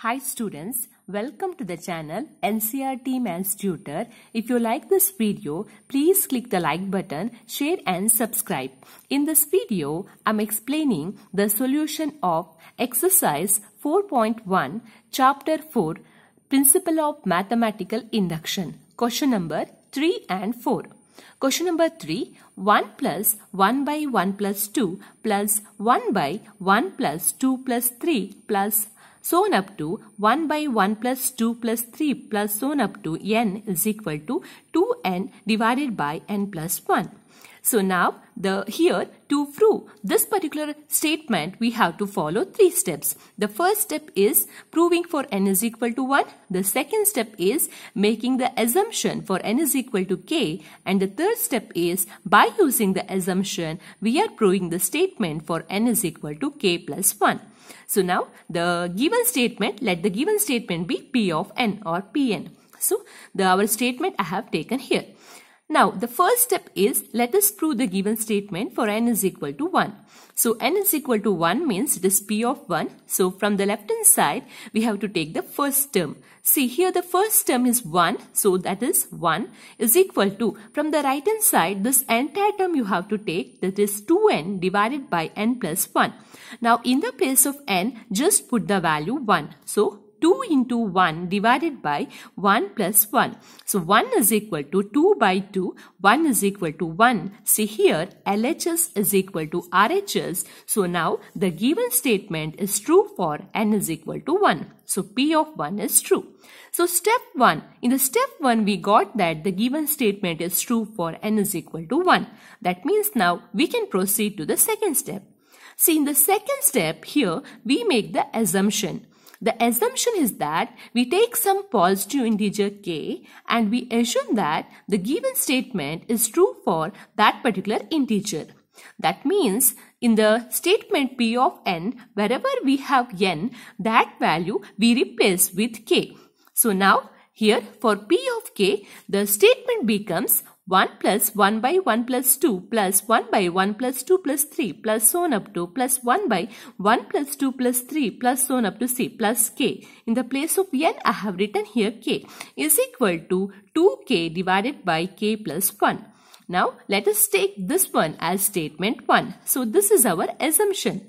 Hi students, welcome to the channel NCERT Maths Tutor. If you like this video, please click the like button, share and subscribe. In this video, I'm explaining the solution of exercise 4.1 chapter 4 Principle of Mathematical Induction. Question number 3 and 4. Question number 3 1 plus 1 by 1 plus 2 plus 1 by 1 plus 2 plus 3 plus so on up to 1 by 1 plus 2 plus 3 plus so on up to n is equal to 2n divided by n plus 1. So now the here to prove this particular statement we have to follow three steps. The first step is proving for n is equal to 1. The second step is making the assumption for n is equal to k and the third step is by using the assumption we are proving the statement for n is equal to k plus 1. So now the given statement let the given statement be p of n or pn. So the our statement I have taken here. Now, the first step is let us prove the given statement for n is equal to 1. So, n is equal to 1 means it is p of 1. So, from the left hand side, we have to take the first term. See here the first term is 1. So, that is 1 is equal to from the right hand side this entire term you have to take that is 2n divided by n plus 1. Now, in the place of n just put the value 1. So, 2 into 1 divided by 1 plus 1. So 1 is equal to 2 by 2, 1 is equal to 1. See here LHS is equal to RHS. So now the given statement is true for n is equal to 1. So P of 1 is true. So step 1, in the step 1 we got that the given statement is true for n is equal to 1. That means now we can proceed to the second step. See in the second step here we make the assumption. The assumption is that we take some positive integer k and we assume that the given statement is true for that particular integer. That means in the statement p of n, wherever we have n, that value we replace with k. So now here for p of k, the statement becomes 1 plus 1 by 1 plus 2 plus 1 by 1 plus 2 plus 3 plus so on up to plus 1 by 1 plus 2 plus 3 plus so on up to c plus k. In the place of n I have written here k is equal to 2k divided by k plus 1. Now let us take this one as statement 1. So this is our assumption.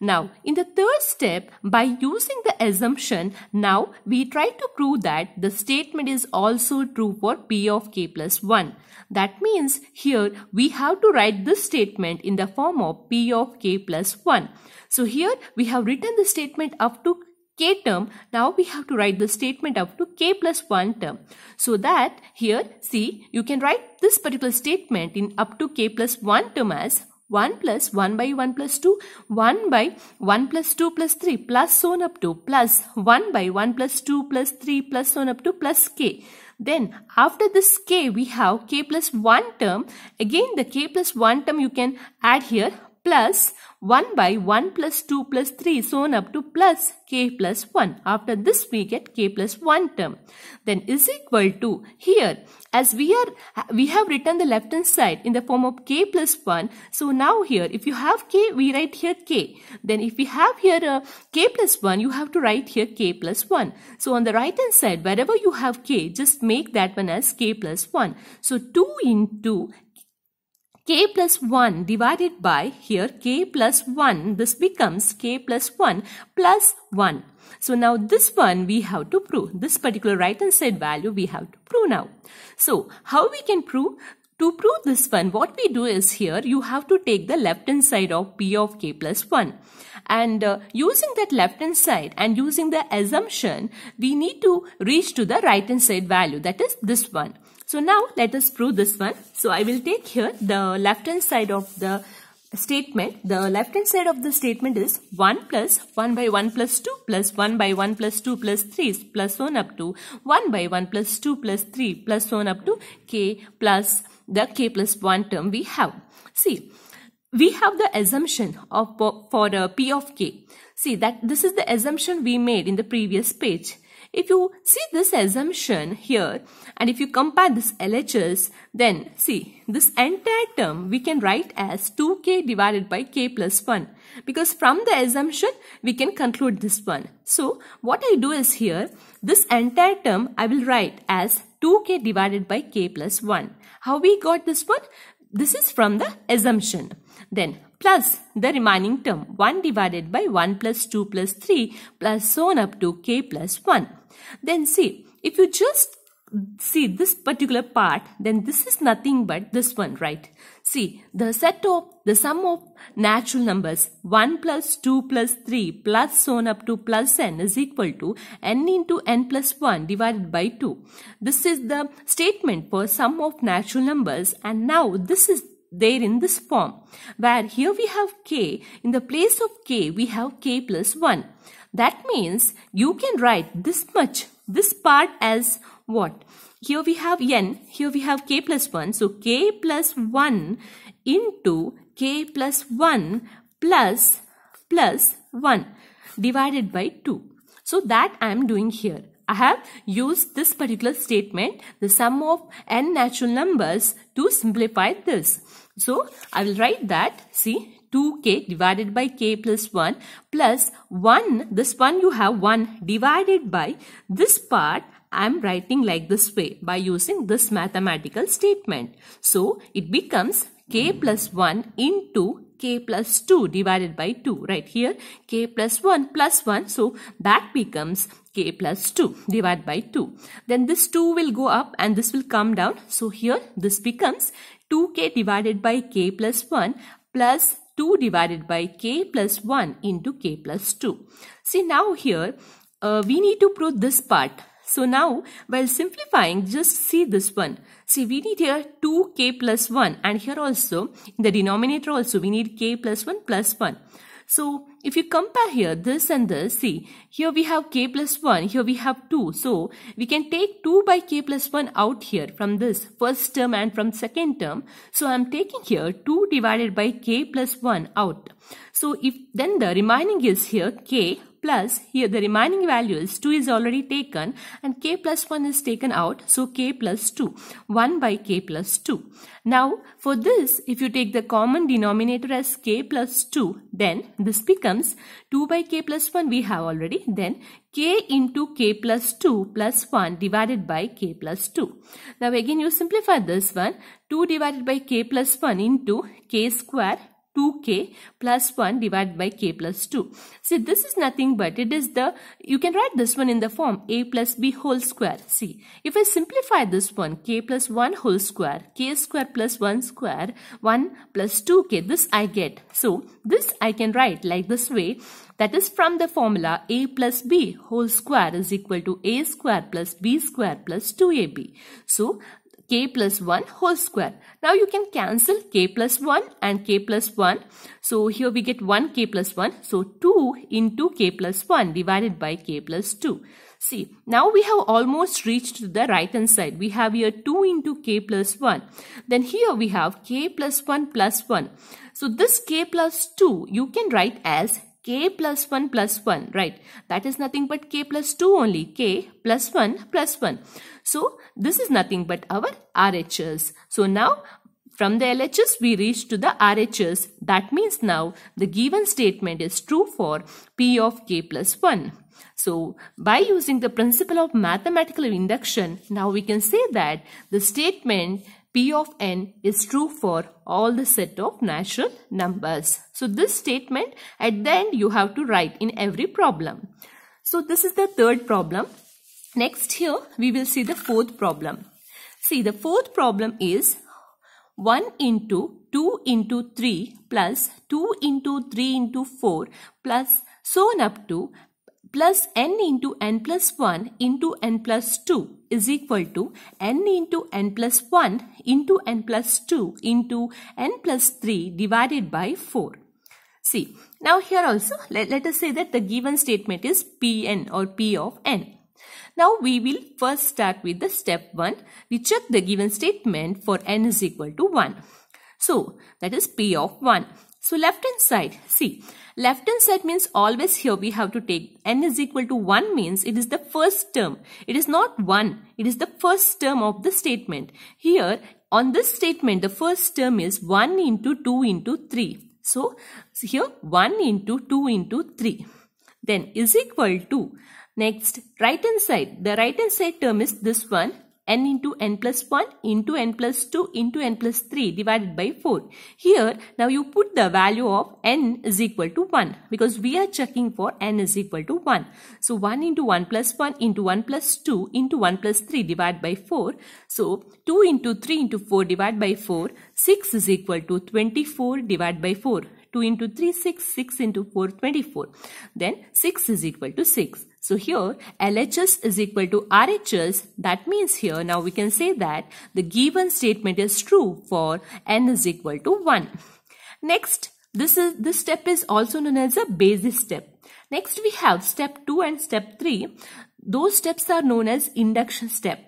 Now, in the third step, by using the assumption, now we try to prove that the statement is also true for p of k plus 1. That means here we have to write this statement in the form of p of k plus 1. So here we have written the statement up to k term. Now we have to write the statement up to k plus 1 term. So that here see you can write this particular statement in up to k plus 1 term as 1 plus 1 by 1 plus 2, 1 by 1 plus 2 plus 3 plus so on up to plus 1 by 1 plus 2 plus 3 plus so on up to plus k. Then after this k we have k plus 1 term. Again the k plus 1 term you can add here plus 1 by 1 plus 2 plus 3 so on up to plus k plus 1. After this we get k plus 1 term. Then is equal to here as we are we have written the left hand side in the form of k plus 1. So now here if you have k we write here k. Then if we have here a k plus 1 you have to write here k plus 1. So on the right hand side wherever you have k just make that one as k plus 1. So 2 into k plus 1 divided by here k plus 1 this becomes k plus 1 plus 1 so now this one we have to prove this particular right hand side value we have to prove now. So how we can prove? To prove this one what we do is here you have to take the left hand side of p of k plus 1 and uh, using that left hand side and using the assumption we need to reach to the right hand side value that is this one so now let us prove this one. So I will take here the left hand side of the statement. The left hand side of the statement is 1 plus 1 by 1 plus 2 plus 1 by 1 plus 2 plus 3 plus 1 up to 1 by 1 plus 2 plus 3 plus 1 up to k plus the k plus 1 term we have. See, we have the assumption of for uh, p of k. See that this is the assumption we made in the previous page. If you see this assumption here and if you compare this LHS, then see this entire term we can write as 2k divided by k plus 1 because from the assumption we can conclude this one. So what I do is here this entire term I will write as 2k divided by k plus 1. How we got this one? This is from the assumption. Then plus the remaining term 1 divided by 1 plus 2 plus 3 plus so on up to k plus 1. Then see, if you just see this particular part, then this is nothing but this one, right? See, the set of the sum of natural numbers 1 plus 2 plus 3 plus so on up to plus n is equal to n into n plus 1 divided by 2. This is the statement for sum of natural numbers and now this is there in this form where here we have k in the place of k we have k plus 1 that means you can write this much this part as what? Here we have n here we have k plus 1 so k plus 1 into k plus 1 plus plus 1 divided by 2 so that I am doing here I have used this particular statement, the sum of n natural numbers to simplify this. So, I will write that, see, 2k divided by k plus 1 plus 1, this one you have 1 divided by this part I am writing like this way by using this mathematical statement. So, it becomes k plus 1 into k plus 2 divided by 2 right here k plus 1 plus 1 so that becomes k plus 2 divided by 2 then this 2 will go up and this will come down. So here this becomes 2k divided by k plus 1 plus 2 divided by k plus 1 into k plus 2 see now here uh, we need to prove this part so now, while simplifying, just see this one. See, we need here 2k plus 1 and here also, in the denominator also, we need k plus 1 plus 1. So, if you compare here this and this, see, here we have k plus 1, here we have 2. So, we can take 2 by k plus 1 out here from this first term and from second term. So, I am taking here 2 divided by k plus 1 out. So, if then the remaining is here k plus here the remaining value is 2 is already taken and k plus 1 is taken out so k plus 2 1 by k plus 2 now for this if you take the common denominator as k plus 2 then this becomes 2 by k plus 1 we have already then k into k plus 2 plus 1 divided by k plus 2 now again you simplify this one. 2 divided by k plus 1 into k square 2k plus 1 divided by k plus 2. See, this is nothing but it is the, you can write this one in the form a plus b whole square. See, if I simplify this one, k plus 1 whole square, k square plus 1 square, 1 plus 2k, this I get. So, this I can write like this way. That is from the formula a plus b whole square is equal to a square plus b square plus 2ab. So, k plus 1 whole square. Now you can cancel k plus 1 and k plus 1. So here we get 1 k plus 1. So 2 into k plus 1 divided by k plus 2. See, now we have almost reached the right hand side. We have here 2 into k plus 1. Then here we have k plus 1 plus 1. So this k plus 2 you can write as k plus 1 plus 1, right? That is nothing but k plus 2 only, k plus 1 plus 1. So, this is nothing but our RHS. So, now from the LHS we reach to the RHS. That means now the given statement is true for P of k plus 1. So, by using the principle of mathematical induction, now we can say that the statement P of n is true for all the set of natural numbers. So this statement at the end you have to write in every problem. So this is the third problem. Next here we will see the fourth problem. See the fourth problem is 1 into 2 into 3 plus 2 into 3 into 4 plus so on up to plus n into n plus 1 into n plus 2 is equal to n into n plus 1 into n plus 2 into n plus 3 divided by 4. See, now here also let, let us say that the given statement is Pn or P of n. Now we will first start with the step 1. We check the given statement for n is equal to 1. So that is P of 1. So left hand side, see, left hand side means always here we have to take n is equal to 1 means it is the first term. It is not 1, it is the first term of the statement. Here on this statement, the first term is 1 into 2 into 3. So here 1 into 2 into 3. Then is equal to next right hand side. The right hand side term is this one n into n plus 1 into n plus 2 into n plus 3 divided by 4. Here, now you put the value of n is equal to 1 because we are checking for n is equal to 1. So 1 into 1 plus 1 into 1 plus 2 into 1 plus 3 divided by 4. So 2 into 3 into 4 divided by 4, 6 is equal to 24 divided by 4. 2 into 3, 6, 6 into 4, 24. Then 6 is equal to 6. So here LHS is equal to RHS. That means here now we can say that the given statement is true for n is equal to 1. Next, this is this step is also known as a basis step. Next we have step 2 and step 3. Those steps are known as induction step.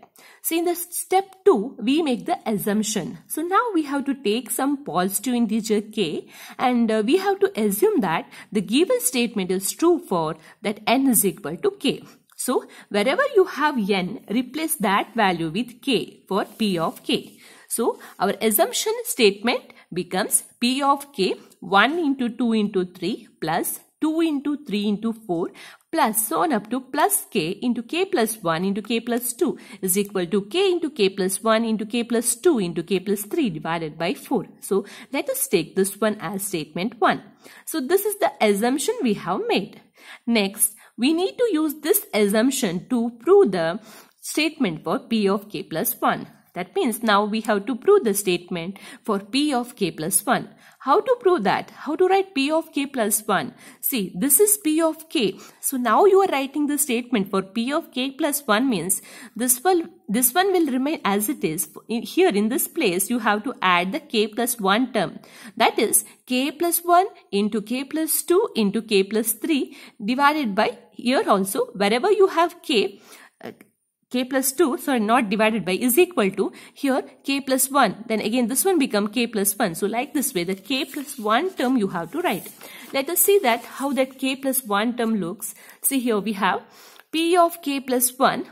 So in the step 2, we make the assumption. So now we have to take some positive integer k and uh, we have to assume that the given statement is true for that n is equal to k. So wherever you have n, replace that value with k for p of k. So our assumption statement becomes p of k 1 into 2 into 3 plus 2 into 3 into 4 plus so on up to plus k into k plus 1 into k plus 2 is equal to k into k plus 1 into k plus 2 into k plus 3 divided by 4. So let us take this one as statement 1. So this is the assumption we have made. Next, we need to use this assumption to prove the statement for p of k plus 1. That means now we have to prove the statement for p of k plus 1. How to prove that? How to write p of k plus 1? See, this is p of k. So now you are writing the statement for p of k plus 1 means this will, this one will remain as it is. Here in this place, you have to add the k plus 1 term. That is k plus 1 into k plus 2 into k plus 3 divided by here also wherever you have k, k plus 2 sorry not divided by is equal to here k plus 1 then again this one become k plus 1 so like this way the k plus 1 term you have to write let us see that how that k plus 1 term looks see here we have p of k plus 1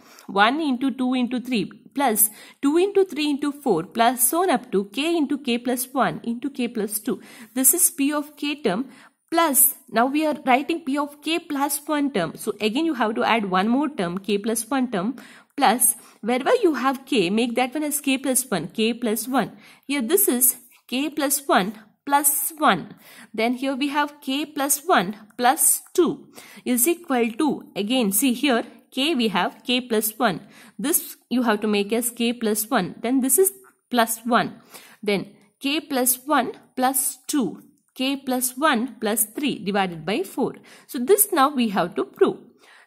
1 into 2 into 3 plus 2 into 3 into 4 plus so on up to k into k plus 1 into k plus 2 this is p of k term plus now we are writing p of k plus 1 term so again you have to add one more term k plus 1 term plus wherever you have k make that one as k plus 1 k plus 1 here this is k plus 1 plus 1 then here we have k plus 1 plus 2 is equal to again see here k we have k plus 1 this you have to make as k plus 1 then this is plus 1 then k plus 1 plus 2 k plus 1 plus 3 divided by 4 so this now we have to prove.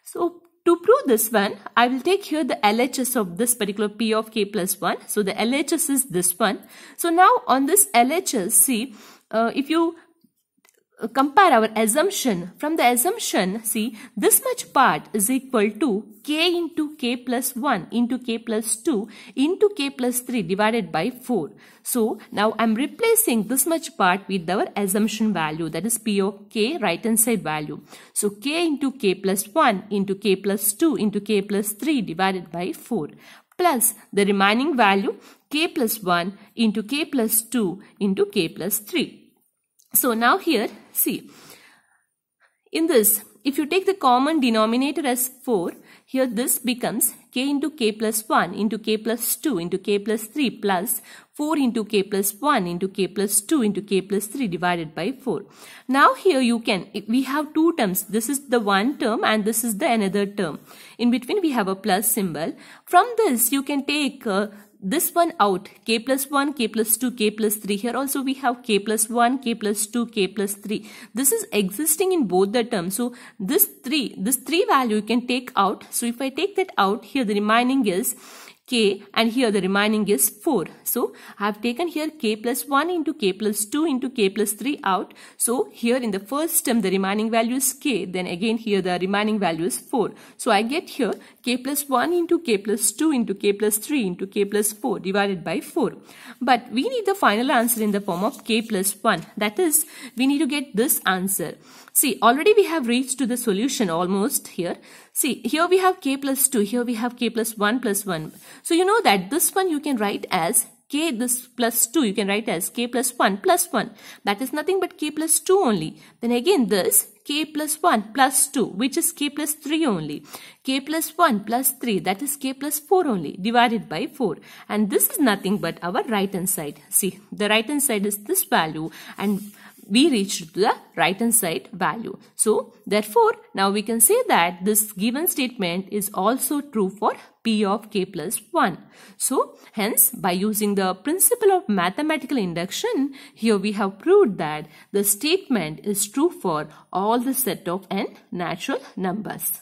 So to prove this one, I will take here the LHS of this particular P of k plus 1. So the LHS is this one. So now on this LHS, see, uh, if you compare our assumption. From the assumption, see, this much part is equal to k into k plus 1 into k plus 2 into k plus 3 divided by 4. So, now I'm replacing this much part with our assumption value that is p of k right hand side value. So, k into k plus 1 into k plus 2 into k plus 3 divided by 4 plus the remaining value k plus 1 into k plus 2 into k plus 3. So now here, see, in this, if you take the common denominator as 4, here this becomes k into k plus 1 into k plus 2 into k plus 3 plus 4 into k plus 1 into k plus 2 into k plus 3 divided by 4. Now here you can, we have two terms. This is the one term and this is the another term. In between we have a plus symbol. From this you can take uh, this one out k plus 1 k plus 2 k plus 3 here also we have k plus 1 k plus 2 k plus 3 this is existing in both the terms. So this 3 this 3 value you can take out. So if i take that out here the remaining is k and here the remaining is 4. So I have taken here k plus 1 into k plus 2 into k plus 3 out. So here in the first term the remaining value is k then again here the remaining value is 4. So I get here k plus 1 into k plus 2 into k plus 3 into k plus 4 divided by 4. But we need the final answer in the form of k plus 1. That is we need to get this answer. See, already we have reached to the solution almost here. See, here we have k plus 2, here we have k plus 1 plus 1. So you know that this one you can write as k this plus 2 you can write as k plus 1 plus 1 that is nothing but k plus 2 only. Then again this k plus 1 plus 2 which is k plus 3 only. K plus 1 plus 3 that is k plus 4 only divided by 4 and this is nothing but our right hand side. See the right hand side is this value and we reached the right hand side value. So therefore now we can say that this given statement is also true for p of k plus 1. So hence by using the principle of mathematical induction here we have proved that the statement is true for all the set of n natural numbers.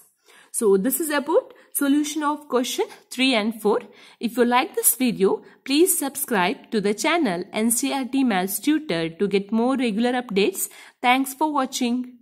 So this is about solution of question 3 and 4. If you like this video, please subscribe to the channel NCERT Maths Tutor to get more regular updates. Thanks for watching.